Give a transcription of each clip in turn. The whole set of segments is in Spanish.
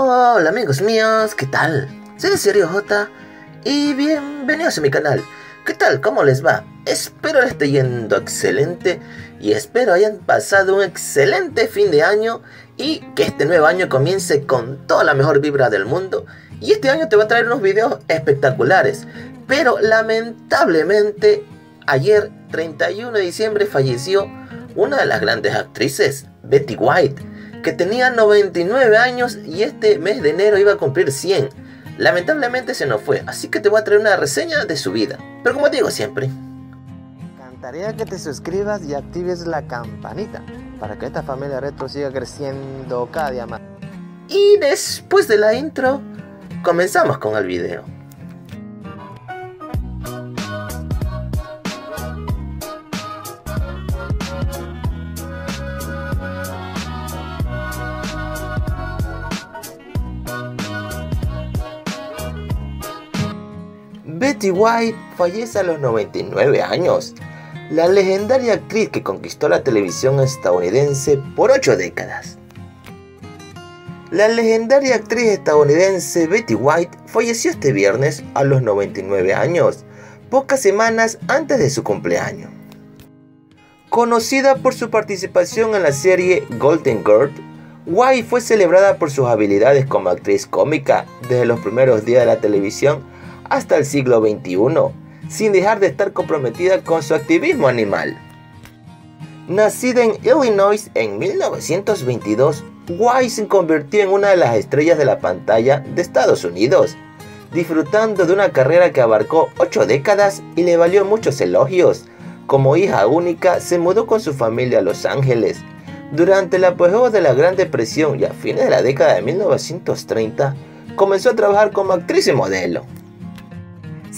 Hola amigos míos, ¿qué tal? Soy Serio J y bienvenidos a mi canal. ¿Qué tal? ¿Cómo les va? Espero les esté yendo excelente y espero hayan pasado un excelente fin de año y que este nuevo año comience con toda la mejor vibra del mundo. Y este año te voy a traer unos videos espectaculares. Pero lamentablemente ayer 31 de diciembre falleció una de las grandes actrices, Betty White que tenía 99 años y este mes de enero iba a cumplir 100. Lamentablemente se nos fue, así que te voy a traer una reseña de su vida. Pero como digo siempre, encantaría que te suscribas y actives la campanita para que esta familia retro siga creciendo cada día más. Y después de la intro, comenzamos con el video. Betty White fallece a los 99 años, la legendaria actriz que conquistó la televisión estadounidense por 8 décadas. La legendaria actriz estadounidense Betty White falleció este viernes a los 99 años, pocas semanas antes de su cumpleaños. Conocida por su participación en la serie Golden Girl, White fue celebrada por sus habilidades como actriz cómica desde los primeros días de la televisión hasta el siglo XXI, sin dejar de estar comprometida con su activismo animal. Nacida en Illinois en 1922, White se convirtió en una de las estrellas de la pantalla de Estados Unidos, disfrutando de una carrera que abarcó ocho décadas y le valió muchos elogios. Como hija única, se mudó con su familia a Los Ángeles. Durante el apogeo de la Gran Depresión y a fines de la década de 1930, comenzó a trabajar como actriz y modelo.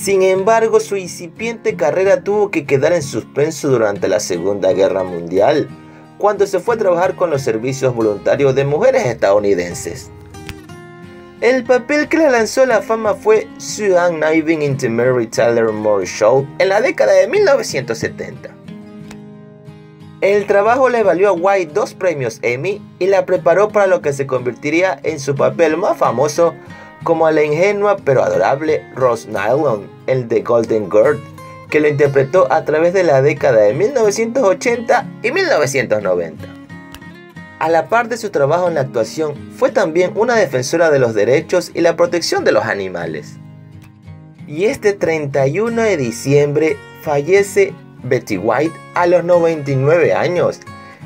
Sin embargo, su incipiente carrera tuvo que quedar en suspenso durante la Segunda Guerra Mundial, cuando se fue a trabajar con los servicios voluntarios de mujeres estadounidenses. El papel que la lanzó la fama fue Susan Niving in The Mary Tyler Moore Show en la década de 1970. El trabajo le valió a White dos premios Emmy y la preparó para lo que se convertiría en su papel más famoso como a la ingenua pero adorable Rose Nylon, el de Golden Girl, que lo interpretó a través de la década de 1980 y 1990. A la par de su trabajo en la actuación, fue también una defensora de los derechos y la protección de los animales. Y este 31 de diciembre fallece Betty White a los 99 años.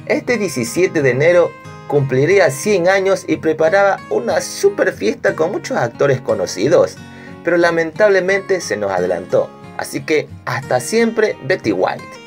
Este 17 de enero cumpliría 100 años y preparaba una super fiesta con muchos actores conocidos, pero lamentablemente se nos adelantó. Así que hasta siempre Betty White.